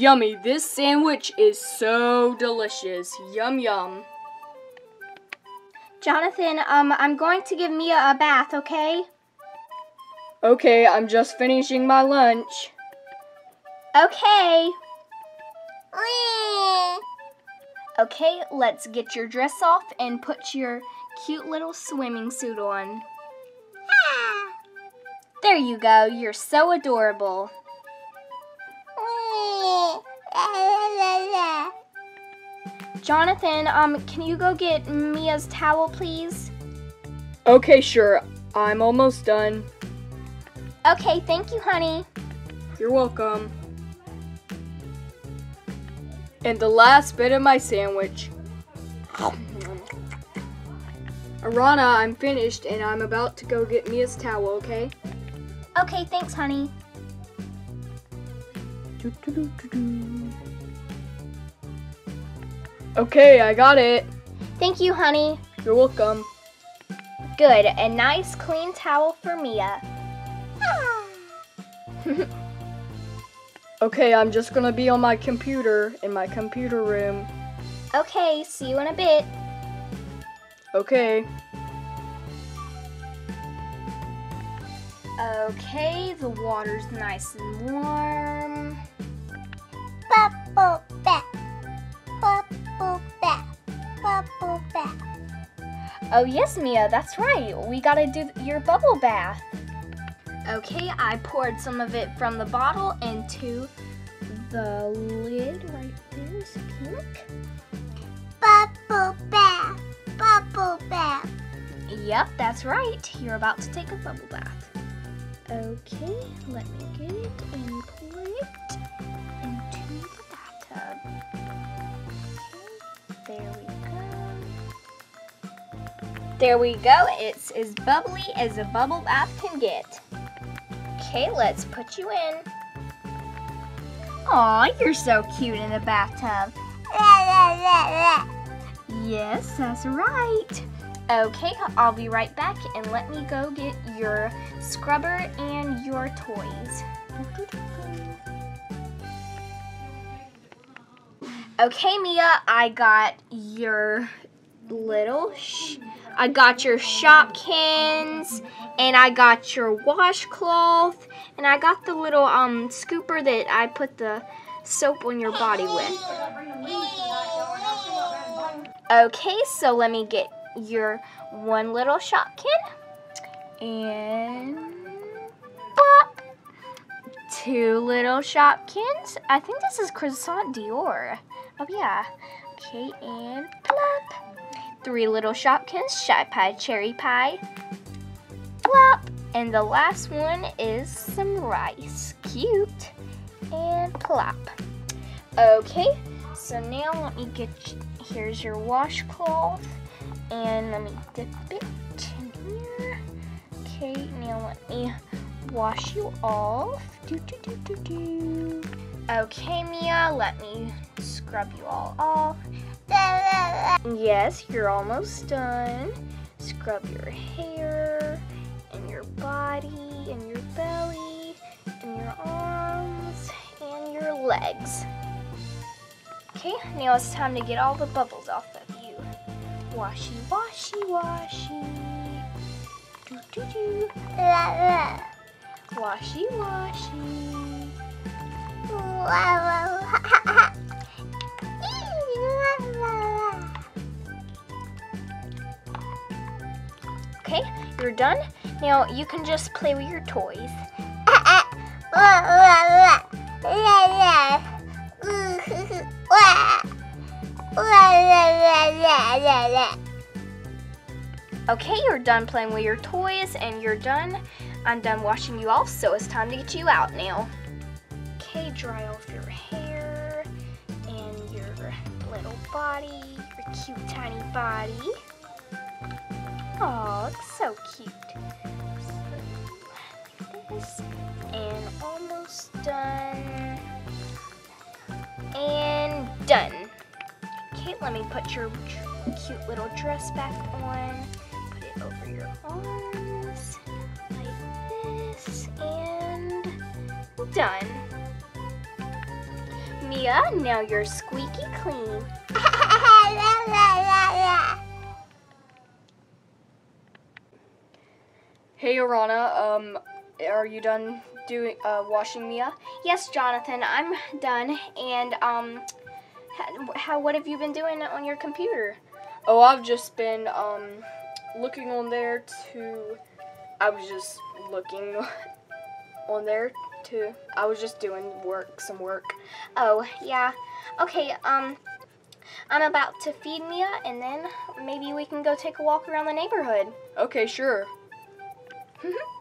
Yummy, this sandwich is so delicious. Yum yum. Jonathan, um, I'm going to give Mia a bath, okay? Okay, I'm just finishing my lunch. Okay. Okay, let's get your dress off and put your cute little swimming suit on. There you go, you're so adorable. Jonathan, um, can you go get Mia's towel, please? Okay, sure. I'm almost done. Okay, thank you, honey. You're welcome. And the last bit of my sandwich. Aranna, I'm finished and I'm about to go get Mia's towel, okay? Okay, thanks, honey. Okay, I got it. Thank you, honey. You're welcome. Good, a nice clean towel for Mia. Okay, I'm just gonna be on my computer in my computer room. Okay, see you in a bit. Okay. Okay, the water's nice and warm. Oh, yes, Mia, that's right. We gotta do your bubble bath. Okay, I poured some of it from the bottle into the lid right there. Is it pink? Bubble bath. Bubble bath. Yep, that's right. You're about to take a bubble bath. Okay, let me get it and pour it into the bathtub. Okay, there we go. There we go. It's as bubbly as a bubble bath can get. Okay, let's put you in. Aw, you're so cute in the bathtub. Yes, that's right. Okay, I'll be right back and let me go get your scrubber and your toys. Okay, Mia, I got your little I got your Shopkins and I got your washcloth and I got the little um scooper that I put the soap on your body with. Okay, so let me get your one little Shopkin and. Two little Shopkins. I think this is Croissant D'Or. Oh yeah. Okay, and plop. Three little Shopkins, Shy Pie, Cherry Pie. Plop. And the last one is some rice. Cute. And plop. Okay, so now let me get, here's your washcloth. And let me dip it in here. Okay, now let me wash you off. Do, do, do, do, do. Okay, Mia, let me scrub you all off. Yes, you're almost done. Scrub your hair and your body and your belly and your arms and your legs. Okay, now it's time to get all the bubbles off of you. Washy, washy, washy. Do, do, do. La la. Washy, washy. La la la. You're done. Now you can just play with your toys. Okay, you're done playing with your toys and you're done. I'm done washing you off, so it's time to get you out now. Okay, dry off your hair and your little body, your cute tiny body. Oh, it's so cute. Like this. And almost done. And done. Okay, let me put your cute little dress back on. Put it over your arms like this and done. Mia, now you're squeaky clean. Hey, Aranna. Um, are you done doing uh, washing Mia? Yes, Jonathan, I'm done. And um, how, how what have you been doing on your computer? Oh, I've just been um looking on there to. I was just looking on there to. I was just doing work, some work. Oh, yeah. Okay, um, I'm about to feed Mia, and then maybe we can go take a walk around the neighborhood. Okay, sure. Mhm.